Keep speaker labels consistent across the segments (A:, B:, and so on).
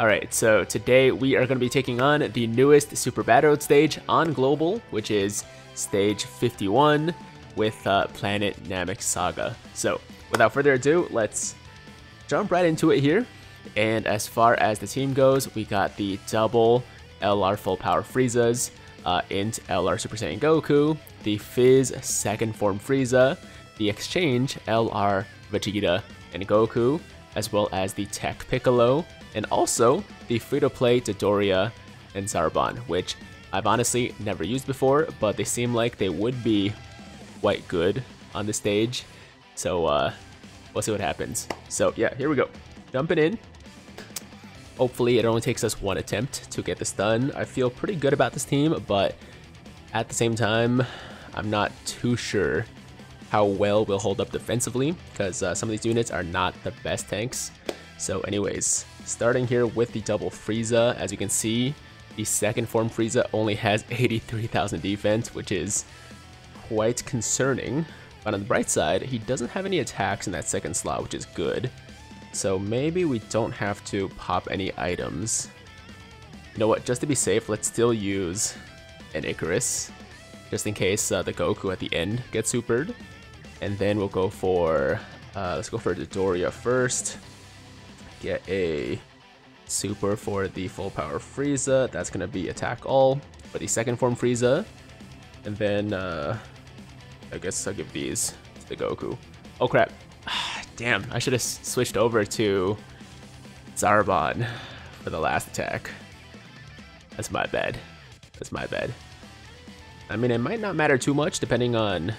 A: Alright, so today we are going to be taking on the newest Super Battle stage on Global, which is stage 51 with uh, Planet Namek Saga. So, without further ado, let's jump right into it here. And as far as the team goes, we got the double LR full power Friezas, uh, INT LR Super Saiyan Goku, the Fizz second form Frieza, the Exchange LR Vegeta and Goku, as well as the TEQ Piccolo, and also the free-to-play Dodoria and Zarbon, which I've honestly never used before, but they seem like they would be quite good on the stage. So uh, we'll see what happens. So yeah, here we go. Jumping in. Hopefully it only takes us one attempt to get this done. I feel pretty good about this team, but at the same time, I'm not too sure how well we'll hold up defensively because uh, some of these units are not the best tanks. So anyways, starting here with the double Frieza, as you can see, the second form Frieza only has 83,000 defense, which is quite concerning. But on the bright side, he doesn't have any attacks in that second slot, which is good. So maybe we don't have to pop any items. You know what, just to be safe, let's still use an Icarus, just in case uh, the Goku at the end gets supered. And then we'll go for, uh, let's go for Dodoria first get a super for the full power Frieza. That's going to be attack all for the second form Frieza. And then, uh, I guess I'll give these to the Goku. Oh crap. Damn, I should have switched over to Zarbon for the last attack. That's my bad. That's my bad. I mean, it might not matter too much depending on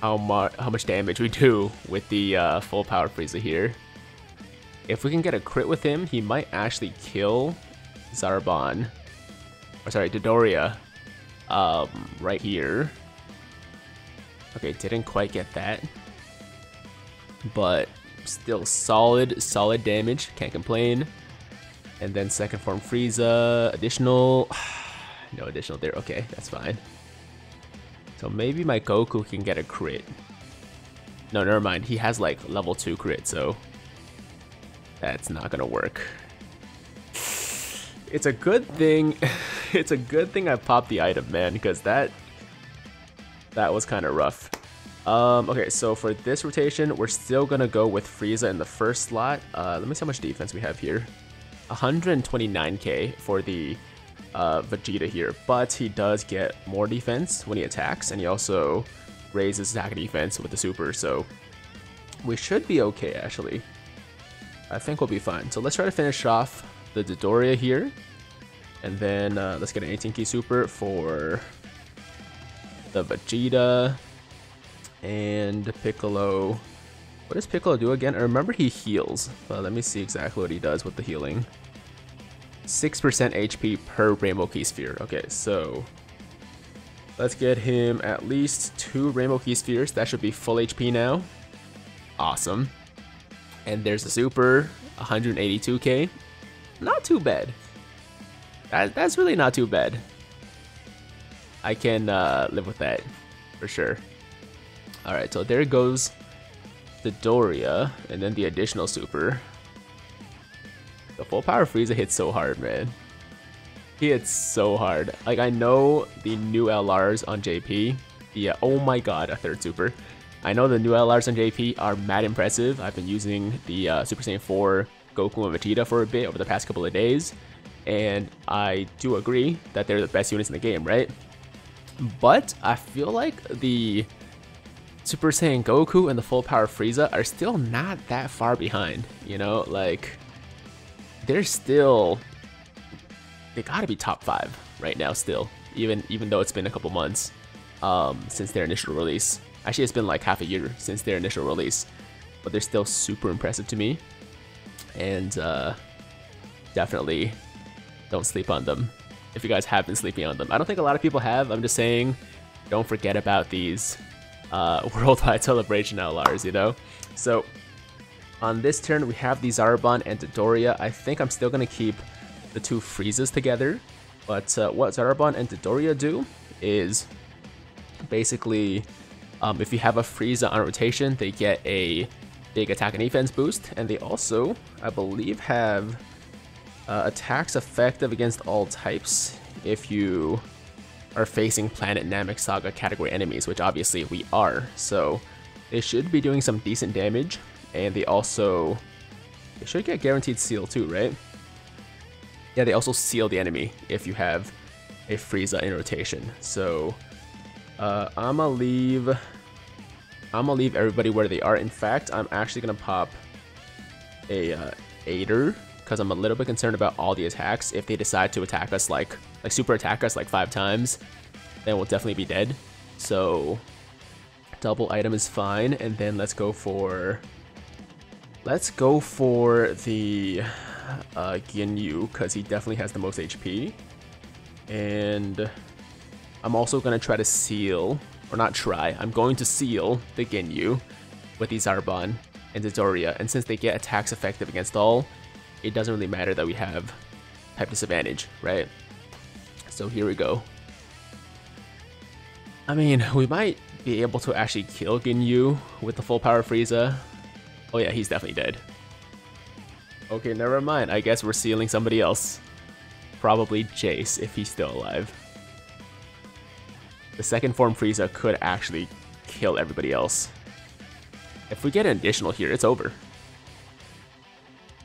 A: how, mu how much damage we do with the uh, full power Frieza here. If we can get a crit with him, he might actually kill Zarbon. Or sorry, Dodoria. Um, right here. Okay, didn't quite get that. But still solid, solid damage. Can't complain. And then second form Frieza. Additional... no additional there. Okay, that's fine. So maybe my Goku can get a crit. No, never mind. He has like level 2 crit, so that's not gonna work. It's a good thing. It's a good thing I popped the item, man, because that that was kind of rough. Um, okay, so for this rotation, we're still gonna go with Frieza in the first slot. Uh, let me see how much defense we have here. 129k for the uh, Vegeta here, but he does get more defense when he attacks, and he also raises attack defense with the super, so we should be okay, actually. I think we'll be fine. So let's try to finish off the Dodoria here. And then uh, let's get an 18 Ki super for the Vegeta and Piccolo. What does Piccolo do again? I remember he heals. But let me see exactly what he does with the healing. 6% HP per Rainbow Ki Sphere. Okay, so let's get him at least two Rainbow Ki Spheres. That should be full HP now. Awesome. And there's the super, 182k. Not too bad. That, that's really not too bad. I can uh, live with that, for sure. Alright, so there goes the Doria, and then the additional super. The full power Frieza hits so hard, man. He hits so hard. Like, I know the new LRs on JP. Yeah, oh my god, a third super. I know the new LRs on JP are mad impressive. I've been using the uh, Super Saiyan 4 Goku and Vegeta for a bit over the past couple of days, and I do agree that they're the best units in the game, right? But I feel like the Super Saiyan Goku and the Full Power Frieza are still not that far behind, you know? Like, they're still... They gotta be top 5 right now still, even even though it's been a couple months um, since their initial release. Actually, it's been like half a year since their initial release, but they're still super impressive to me. And uh, definitely don't sleep on them if you guys have been sleeping on them. I don't think a lot of people have. I'm just saying, don't forget about these uh, worldwide celebration LRs, you know? So on this turn, we have the Zarbon and Dodoria. I think I'm still going to keep the two Friezas together. But uh, what Zarbon and Dodoria do is basically um, if you have a Frieza on rotation, they get a big attack and defense boost, and they also, I believe, have Uh, attacks effective against all types if you are facing Planet Namek Saga category enemies, which obviously we are. So they should be doing some decent damage, and they also they should get guaranteed seal too, right? Yeah, they also seal the enemy if you have a Frieza in rotation. So uh, I'ma leave I'm gonna leave everybody where they are. In fact, I'm actually gonna pop a uh, Aider because I'm a little bit concerned about all the attacks. If they decide to attack us like like super attack us like five times, then we'll definitely be dead. So double item is fine, and then let's go for let's go for the uh, Ginyu because he definitely has the most HP, and I'm also gonna try to seal or not try. I'm going to seal the Ginyu with the Zarbon and the Doria, and since they get attacks effective against all, it doesn't really matter that we have type disadvantage, right? So here we go. I mean, we might be able to actually kill Ginyu with the full power Frieza. Oh yeah, he's definitely dead. Okay, never mind. I guess we're sealing somebody else. Probably Jeice, if he's still alive. The second form Frieza could actually kill everybody else. If we get an additional here, it's over.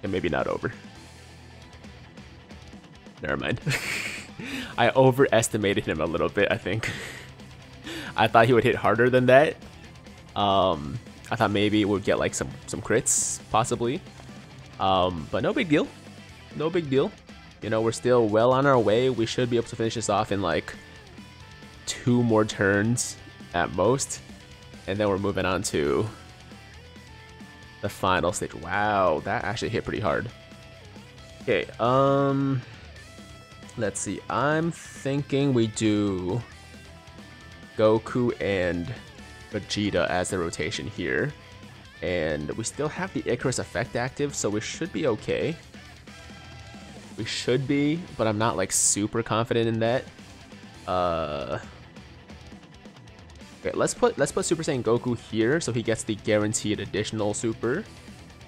A: And maybe not over. Never mind. I overestimated him a little bit, I think. I thought he would hit harder than that. Um, I thought maybe it would get like some, some crits, possibly. Um, but no big deal. No big deal. You know, we're still well on our way. We should be able to finish this off in like two more turns at most. And then we're moving on to the final stage. Wow, that actually hit pretty hard. Okay, um... Let's see, I'm thinking we do Goku and Vegeta as the rotation here. And we still have the Icarus effect active, so we should be okay. We should be, but I'm not like super confident in that. Uh, Okay, let's put let's put Super Saiyan Goku here so he gets the guaranteed additional super.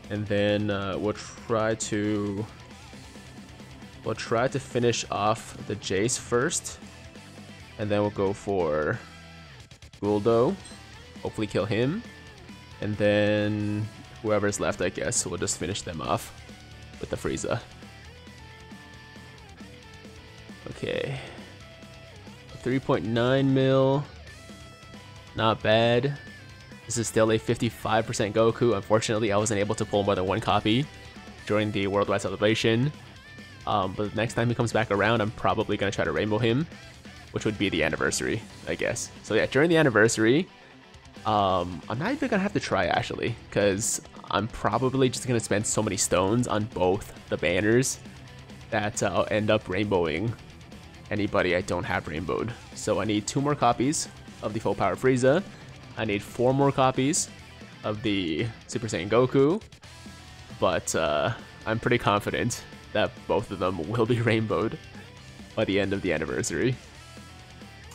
A: And then uh, we'll try to we'll try to finish off the Jace first. And then we'll go for Guldo. Hopefully kill him. And then whoever's left, I guess, we'll just finish them off with the Frieza. Okay. 3.9 mil. Not bad. This is still a 55% Goku. Unfortunately, I wasn't able to pull more than one copy during the worldwide celebration. Um, but next time he comes back around, I'm probably going to try to rainbow him, which would be the anniversary, I guess. So yeah, during the anniversary, um, I'm not even to have to try, actually, because I'm probably just to spend so many stones on both the banners that uh, I'll end up rainbowing anybody I don't have rainbowed. So I need two more copies of the full power Frieza. I need four more copies of the Super Saiyan Goku, but uh, I'm pretty confident that both of them will be rainbowed by the end of the anniversary.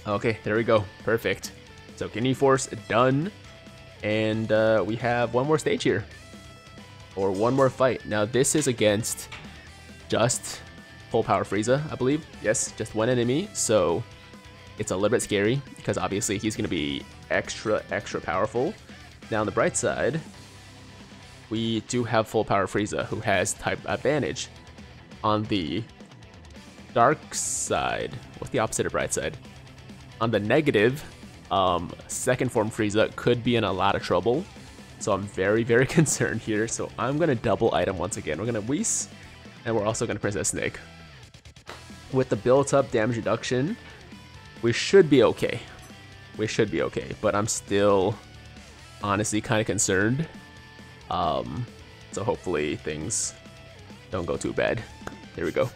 A: Okay, there we go. Perfect. So Ginyu Force done, and uh, we have one more stage here, or one more fight. Now this is against just full power Frieza, I believe. Yes, just one enemy. So it's a little bit scary because obviously he's going to be extra, extra powerful. Now on the bright side, we do have full power Frieza who has type advantage. On the dark side, what's the opposite of bright side? On the negative, um, second form Frieza could be in a lot of trouble. So I'm very, very concerned here. So I'm going to double item once again. We're going to Whis, and we're also going to Princess Snake. With the built-up damage reduction, we should be okay. We should be okay, but I'm still honestly kind of concerned. Um, so hopefully things don't go too bad. There we go.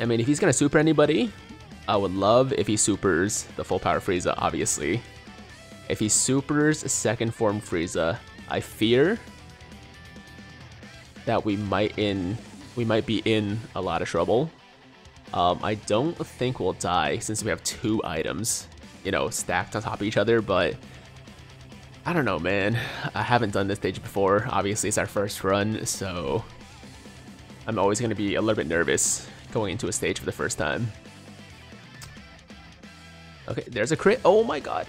A: I mean, if he's gonna super anybody, I would love if he supers the full power Frieza, obviously. If he supers second form Frieza, I fear that we might in we might be in a lot of trouble. Um, I don't think we'll die since we have two items, you know, stacked on top of each other, but I don't know, man. I haven't done this stage before. Obviously, it's our first run, so I'm always going to be a little bit nervous going into a stage for the first time. Okay, there's a crit. Oh my god.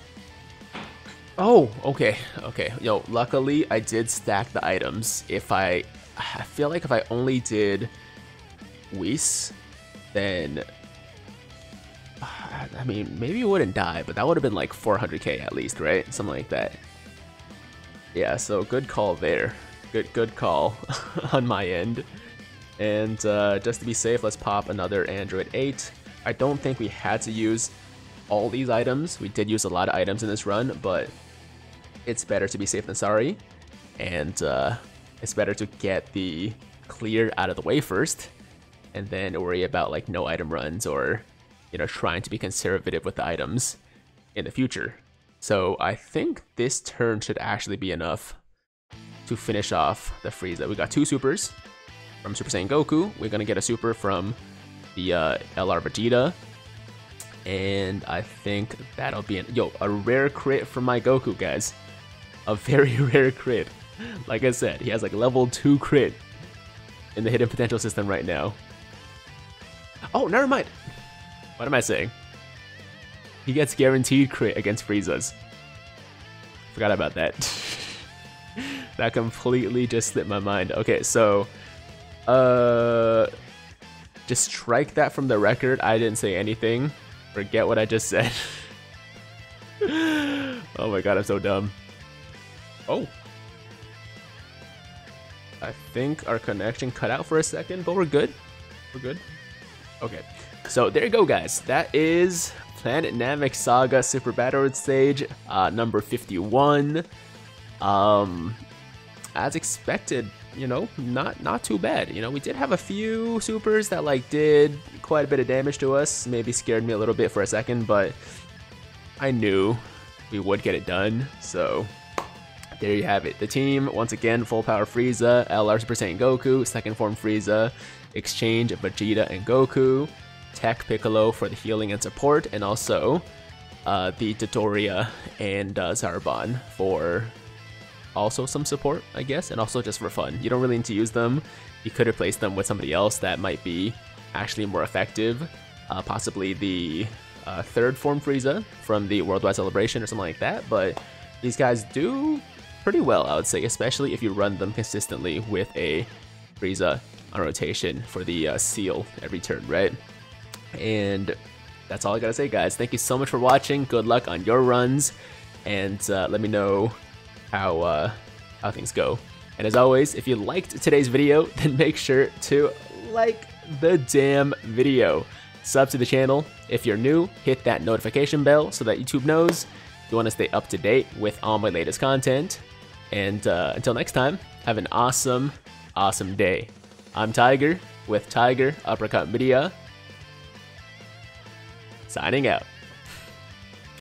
A: Oh, okay, okay. Yo, luckily I did stack the items. If I, I feel like if I only did Whis, then, I mean, maybe it wouldn't die, but that would have been like 400k at least, right? Something like that. Yeah, so good call there. Good, good call on my end. And uh, just to be safe, let's pop another Android 8. I don't think we had to use all these items. We did use a lot of items in this run, but it's better to be safe than sorry, and uh, it's better to get the clear out of the way first, and then worry about like no item runs or you know trying to be conservative with the items in the future. So I think this turn should actually be enough to finish off the Frieza. We got two supers from Super Saiyan Goku. We're gonna get a super from the uh, LR Vegeta. And I think that'll be an, yo, a rare crit from my Goku, guys a very rare crit. Like I said, he has like level 2 crit in the hidden potential system right now. Oh, never mind. What am I saying? He gets guaranteed crit against Frieza's. Forgot about that. that completely just slipped my mind. Okay, so uh just strike that from the record. I didn't say anything. Forget what I just said. oh my god, I'm so dumb. Oh. I think our connection cut out for a second, but we're good. We're good. Okay. So there you go, guys. That is Planet Namek Saga Super Battle Stage, uh, number 51. Um, as expected, you know, not not too bad. You know, we did have a few supers that like did quite a bit of damage to us. Maybe scared me a little bit for a second, but I knew we would get it done. So there you have it. The team, once again, Full Power Frieza, LR Super Saiyan Goku, Second Form Frieza, Exchange Vegeta and Goku, TEQ Piccolo for the healing and support, and also uh, the Dodoria and uh, Zarbon for also some support, I guess, and also just for fun. You don't really need to use them. You could replace them with somebody else that might be actually more effective. Uh, possibly the uh, third form Frieza from the Worldwide Celebration or something like that, but these guys do pretty well, I would say, especially if you run them consistently with a Frieza on rotation for the uh, seal every turn, right? And that's all I gotta say, guys. Thank you so much for watching. Good luck on your runs, and uh, let me know how uh, how things go. And as always, if you liked today's video, then make sure to like the damn video. Sub to the channel. If you're new, hit that notification bell so that YouTube knows you want to stay up to date with all my latest content. And uh, until next time, have an awesome, awesome day. I'm Tiger with Tiger Uppercut Media. Signing out.